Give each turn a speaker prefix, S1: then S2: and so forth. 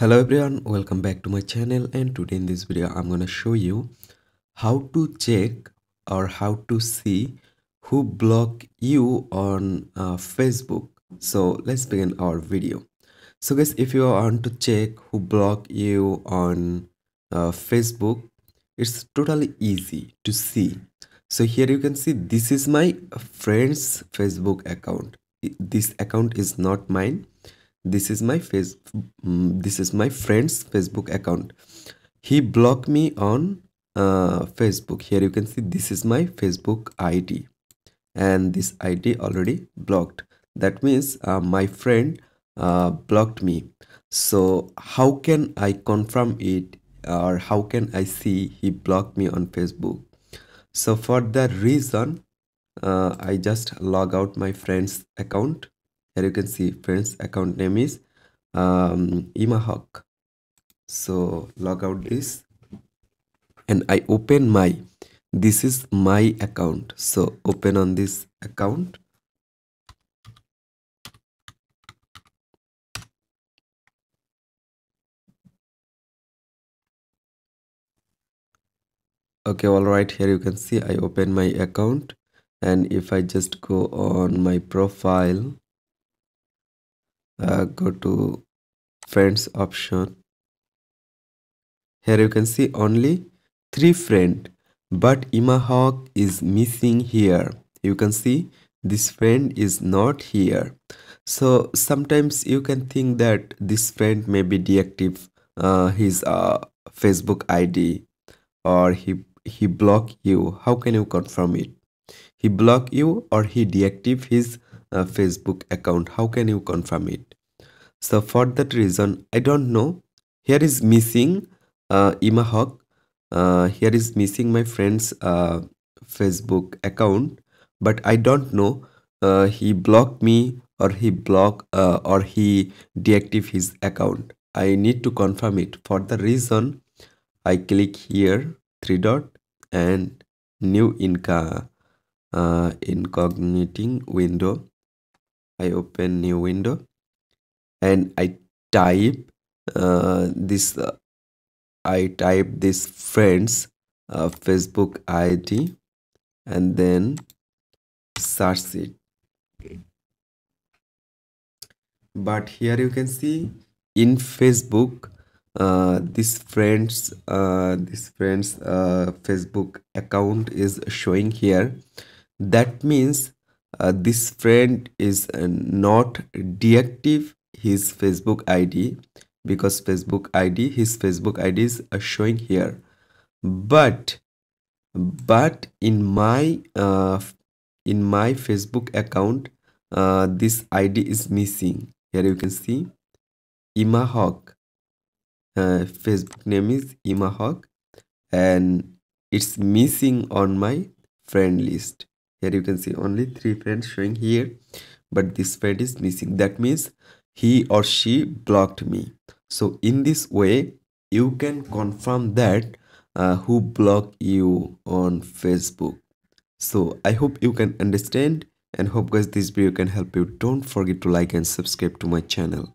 S1: hello everyone welcome back to my channel and today in this video i'm gonna show you how to check or how to see who block you on uh, facebook. So let's begin our video. So guys if you want to check who block you on uh, facebook it's totally easy to see. So here you can see this is my friend's facebook account. This account is not mine this is my face um, this is my friend's facebook account. He blocked me on uh, facebook. Here you can see this is my facebook id and this id already blocked. That means uh, my friend uh, blocked me. So how can i confirm it? Or how can i see he blocked me on facebook? So for that reason uh, i just log out my friend's account here you can see friends account name is um, imahawk so log out this. And I open my this is my account. So open on this account. Okay all right here you can see I open my account. And if I just go on my profile uh, go to friends option. Here you can see only three friend but imahawk is missing here. You can see this friend is not here. So sometimes you can think that this friend may be deactive uh, his uh, facebook id or he he block you. How can you confirm it? He block you or he deactive his facebook account how can you confirm it? So for that reason i don't know. Here is missing uh, imahawk uh, here is missing my friend's uh, facebook account but i don't know. Uh, he blocked me or he block uh, or he deactive his account. I need to confirm it. For the reason i click here three dot and new inca uh, window i open new window and i type uh, this uh, i type this friends uh, facebook id and then search it. But here you can see in facebook uh, this friends uh, this friends uh, facebook account is showing here. That means uh, this friend is uh, not deactive. His facebook id because facebook id his facebook id is uh, showing here. But but in my uh, in my facebook account uh, this id is missing. Here you can see imahawk. Uh, facebook name is imahawk and it's missing on my friend list here you can see only three friends showing here but this friend is missing. That means he or she blocked me. So in this way you can confirm that uh, who blocked you on facebook. So i hope you can understand and hope guys this video can help you. Don't forget to like and subscribe to my channel